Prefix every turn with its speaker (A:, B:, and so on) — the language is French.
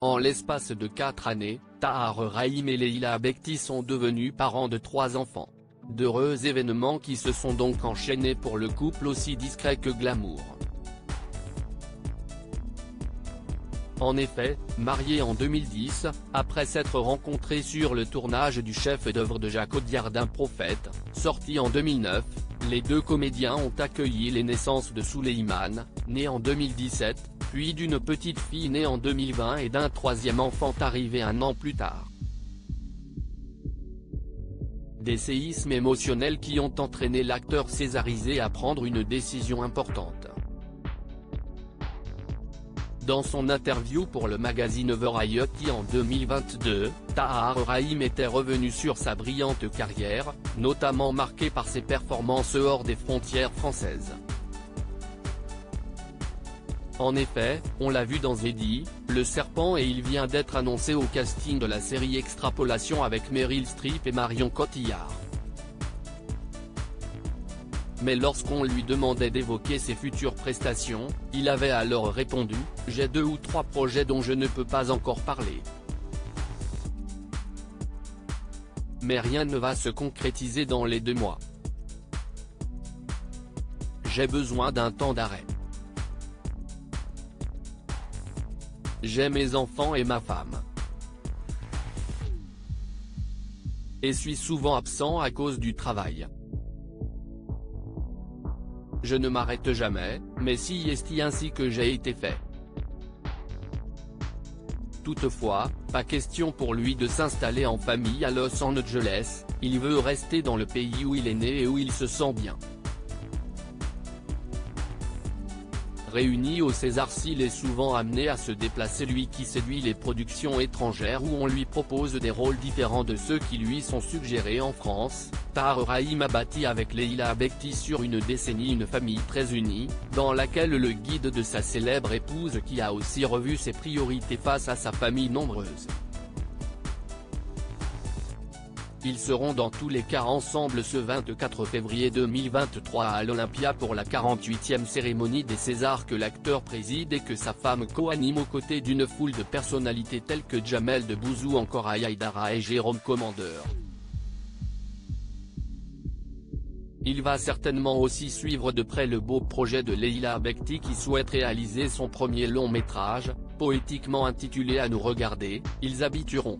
A: En l'espace de quatre années, Tahar Rahim et Leila Abekti sont devenus parents de trois enfants. D'heureux événements qui se sont donc enchaînés pour le couple aussi discret que glamour. En effet, mariés en 2010, après s'être rencontrés sur le tournage du chef-d'œuvre de Jacques Audiardin Prophète, sorti en 2009, les deux comédiens ont accueilli les naissances de Souleyman, né en 2017, puis d'une petite fille née en 2020 et d'un troisième enfant arrivé un an plus tard. Des séismes émotionnels qui ont entraîné l'acteur césarisé à prendre une décision importante. Dans son interview pour le magazine Variety en 2022, Tahar Rahim était revenu sur sa brillante carrière, notamment marquée par ses performances hors des frontières françaises. En effet, on l'a vu dans Zeddy, Le Serpent et il vient d'être annoncé au casting de la série Extrapolation avec Meryl Streep et Marion Cotillard mais lorsqu'on lui demandait d'évoquer ses futures prestations, il avait alors répondu « J'ai deux ou trois projets dont je ne peux pas encore parler. Mais rien ne va se concrétiser dans les deux mois. J'ai besoin d'un temps d'arrêt. J'ai mes enfants et ma femme. Et suis souvent absent à cause du travail. Je ne m'arrête jamais, mais si est ainsi que j'ai été fait? Toutefois, pas question pour lui de s'installer en famille à Los Angeles, il veut rester dans le pays où il est né et où il se sent bien. Réuni au César s'il est souvent amené à se déplacer lui qui séduit les productions étrangères où on lui propose des rôles différents de ceux qui lui sont suggérés en France, Tahar Rahim a bâti avec Leila Abekti sur une décennie une famille très unie, dans laquelle le guide de sa célèbre épouse qui a aussi revu ses priorités face à sa famille nombreuse. Ils seront dans tous les cas ensemble ce 24 février 2023 à l'Olympia pour la 48e cérémonie des Césars que l'acteur préside et que sa femme co-anime aux côtés d'une foule de personnalités telles que Jamel Debbouze encore Ayaïdara et Jérôme Commandeur. Il va certainement aussi suivre de près le beau projet de Leila Bekti qui souhaite réaliser son premier long métrage, poétiquement intitulé À nous regarder, ils habiteront.